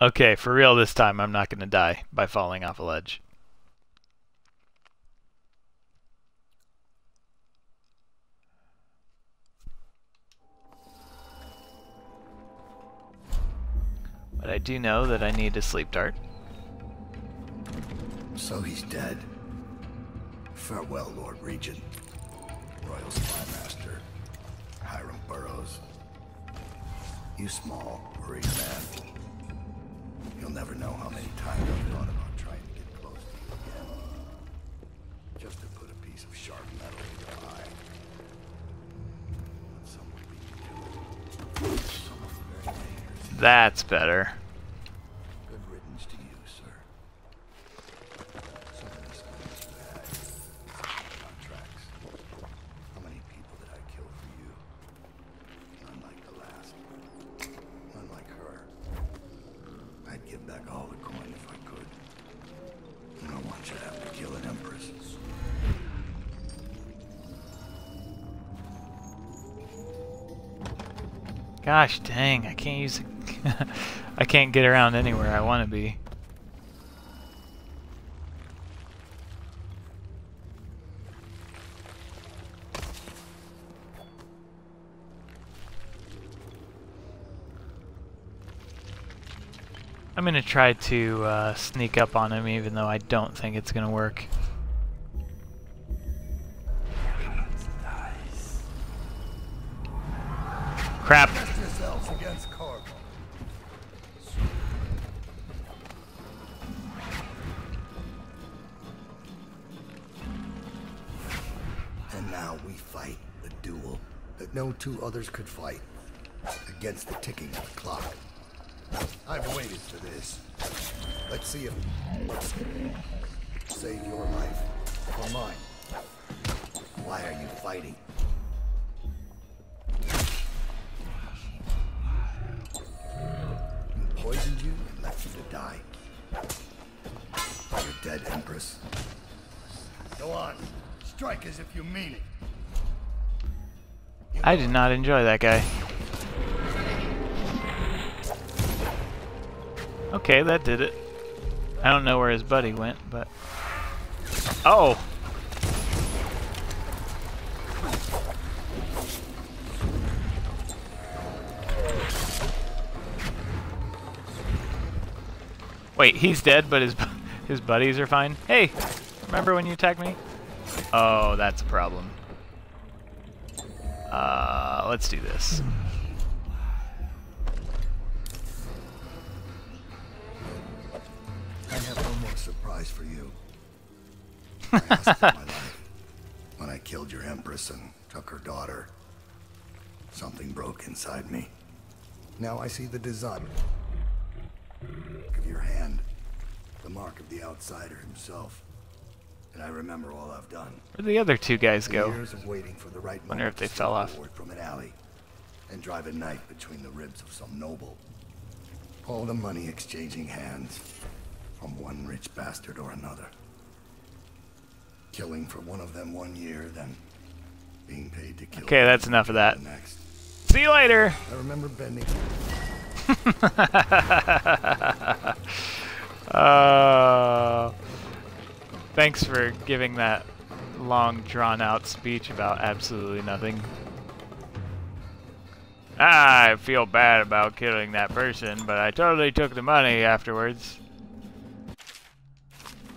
Okay, for real this time, I'm not going to die by falling off a ledge. But I do know that I need a sleep dart. So he's dead. Farewell, Lord Regent. Royal Spy Master. Hiram Burrows. You small, worried man. You'll never know how many times I've thought about trying to get close to you again. Just to put a piece of sharp metal in your eye. But someone beat you to it. Someone very dangerous. That's better. Good riddance to you, sir. Gosh dang, I can't use I can't get around anywhere I want to be. I'm gonna try to uh, sneak up on him even though I don't think it's gonna work. Crap. Against Corvo. And now we fight the duel that no two others could fight against the ticking of the clock. I've waited for this. Let's see if save your life or mine. Why are you fighting? You die. You're dead, Empress. Go on. Strike as if you mean it. I did not enjoy that guy. Okay, that did it. I don't know where his buddy went, but... Oh! Wait, he's dead, but his his buddies are fine? Hey! Remember when you attacked me? Oh, that's a problem. Uh, let's do this. I have one more surprise for you. I asked for my life when I killed your Empress and took her daughter. Something broke inside me. Now I see the design of your hand, the mark of the outsider himself. And I remember all I've done. Where'd the other two guys go? Years of waiting for the right Wonder if they fell off. from an alley and drive a knife between the ribs of some noble. All the money exchanging hands from one rich bastard or another. Killing for one of them one year, then being paid to kill Okay, that's enough of that. next. See you later! I remember bending Uh, thanks for giving that long, drawn-out speech about absolutely nothing. I feel bad about killing that person, but I totally took the money afterwards.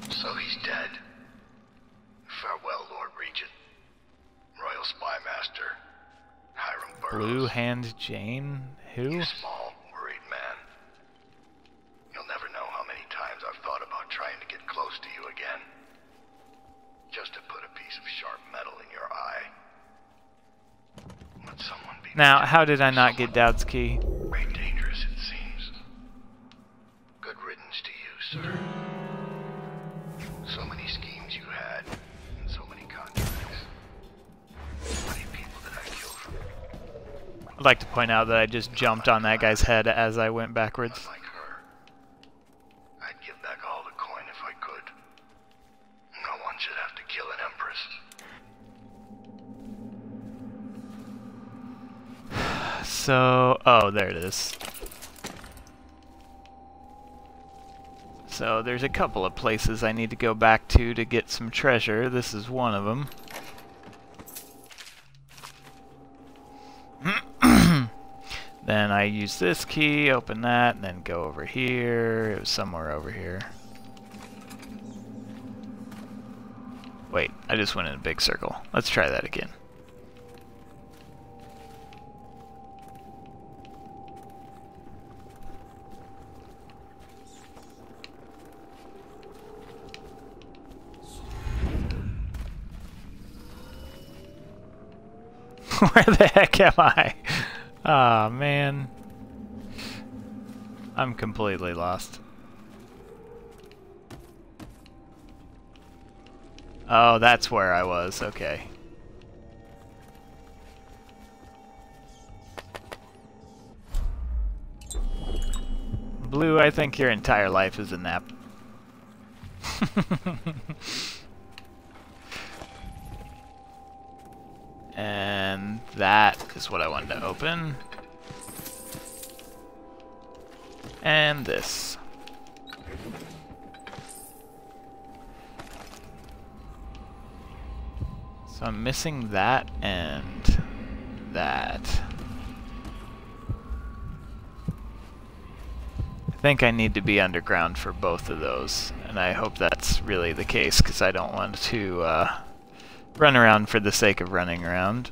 So he's dead. Farewell, Lord Regent. Royal Spy Master. Hiram Burrows. Blue Hand Jane? Who? You small, worried man. You'll never know how many times I've thought about trying to get close to you again. Just to put a piece of sharp metal in your eye. Let someone be Now, how did I not get Daud's key? Very dangerous, it seems. Good riddance to you, sir. So many schemes you had, and so many contracts. Many people did I kill for I'd like to point out that I just jumped on that guy's head as I went backwards. Oh like her? I'd give back all the coin if I could. No one should have to kill an empress. So, oh, there it is. So there's a couple of places I need to go back to to get some treasure. This is one of them. then I use this key, open that, and then go over here. It was somewhere over here. Wait, I just went in a big circle. Let's try that again. Where the heck am I? Ah, oh, man. I'm completely lost. Oh, that's where I was. Okay. Blue, I think your entire life is a nap. And that is what I wanted to open. And this. So I'm missing that and that. I think I need to be underground for both of those, and I hope that's really the case, because I don't want to uh, run around for the sake of running around.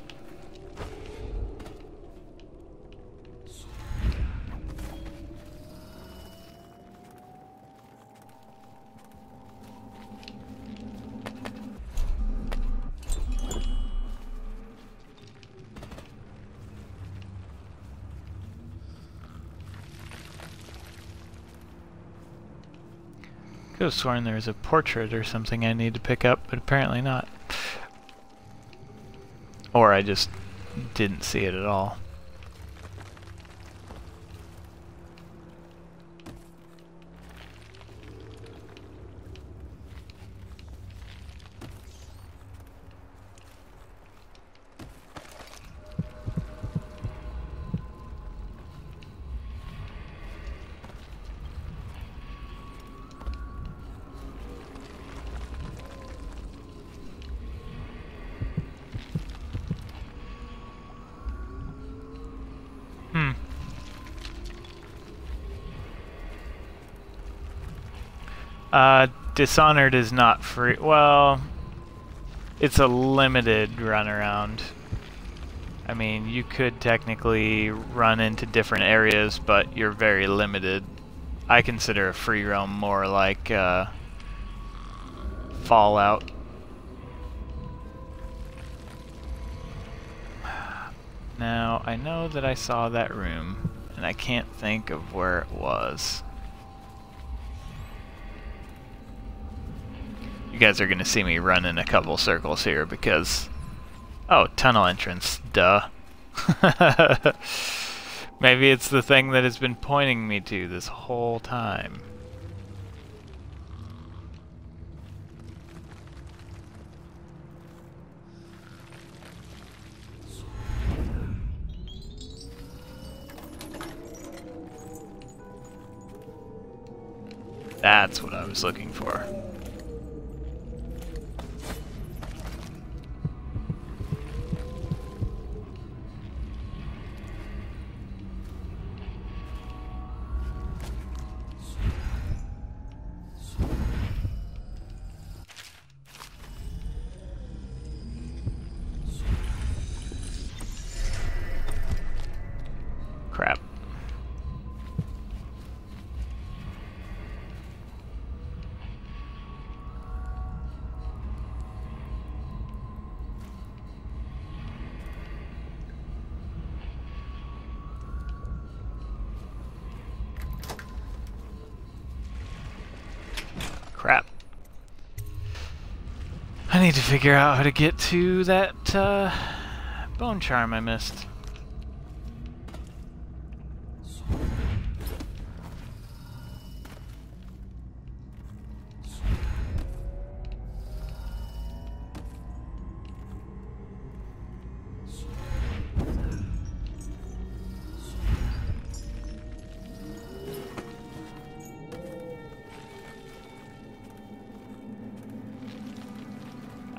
Have sworn there was a portrait or something I need to pick up, but apparently not. Or I just didn't see it at all. Uh, Dishonored is not free. Well, it's a limited runaround. I mean, you could technically run into different areas, but you're very limited. I consider a free roam more like uh, Fallout. Now, I know that I saw that room, and I can't think of where it was. You guys are going to see me run in a couple circles here because... Oh, tunnel entrance. Duh. Maybe it's the thing that has been pointing me to this whole time. That's what I was looking for. Need to figure out how to get to that uh, bone charm I missed.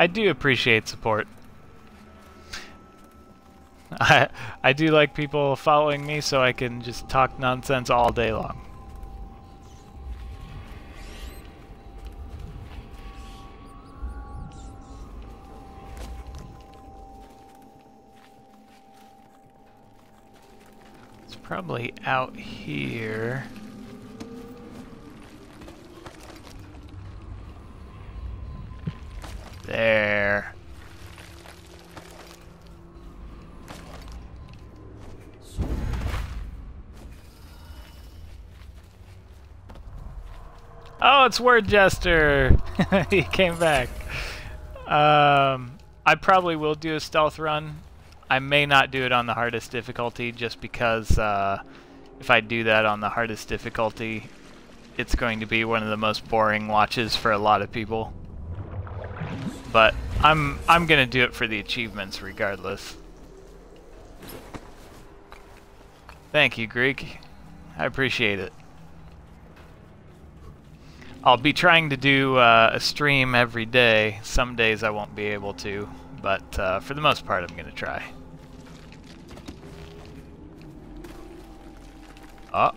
Do appreciate support. I I do like people following me so I can just talk nonsense all day long. It's probably out here. There. Oh, it's Word Jester! he came back. Um, I probably will do a stealth run. I may not do it on the hardest difficulty just because uh, if I do that on the hardest difficulty, it's going to be one of the most boring watches for a lot of people. But I'm I'm gonna do it for the achievements regardless. Thank you, Greek. I appreciate it. I'll be trying to do uh, a stream every day. Some days I won't be able to, but uh, for the most part I'm gonna try. Oh.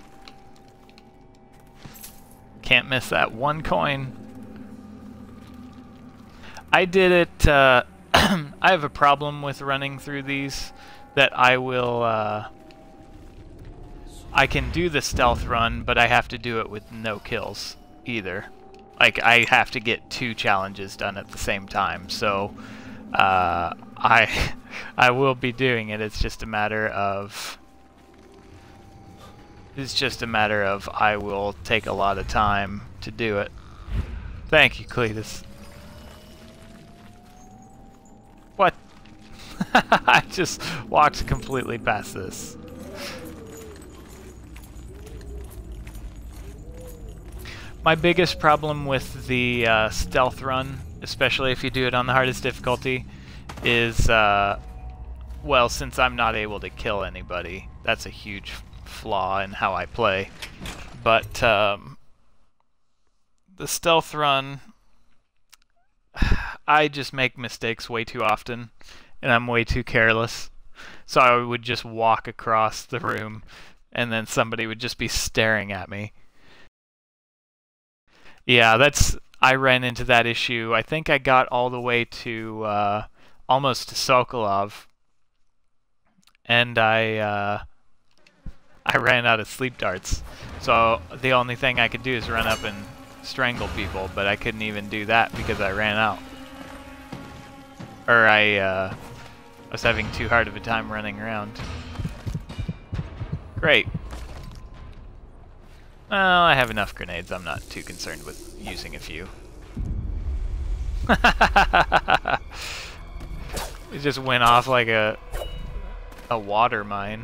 Can't miss that one coin. I did it, uh, I have a problem with running through these that I will, uh, I can do the stealth run, but I have to do it with no kills either. Like, I have to get two challenges done at the same time, so, uh, I, I will be doing it, it's just a matter of, it's just a matter of I will take a lot of time to do it. Thank you, Cletus. I just walked completely past this. My biggest problem with the uh, stealth run, especially if you do it on the hardest difficulty, is, uh, well, since I'm not able to kill anybody, that's a huge flaw in how I play. But um, the stealth run, I just make mistakes way too often, and I'm way too careless. So I would just walk across the room, and then somebody would just be staring at me. Yeah, that's. I ran into that issue. I think I got all the way to uh, almost to Sokolov, and I uh, I ran out of sleep darts. So the only thing I could do is run up and strangle people, but I couldn't even do that because I ran out. Or I uh, was having too hard of a time running around. Great. Well, I have enough grenades. I'm not too concerned with using a few. it just went off like a a water mine.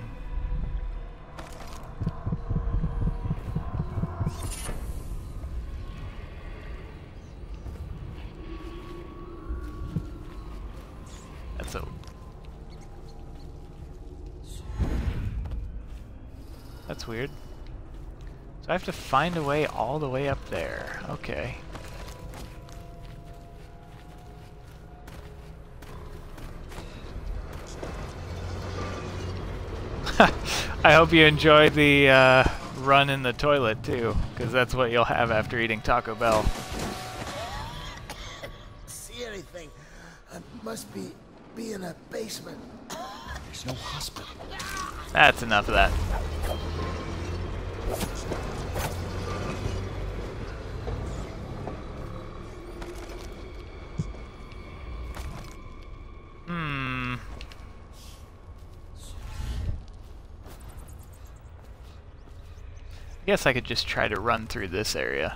That's weird. So I have to find a way all the way up there. Okay. I hope you enjoy the uh, run in the toilet too, because that's what you'll have after eating Taco Bell. See anything? I must be be in a basement. There's no hospital. That's enough of that. Guess I could just try to run through this area.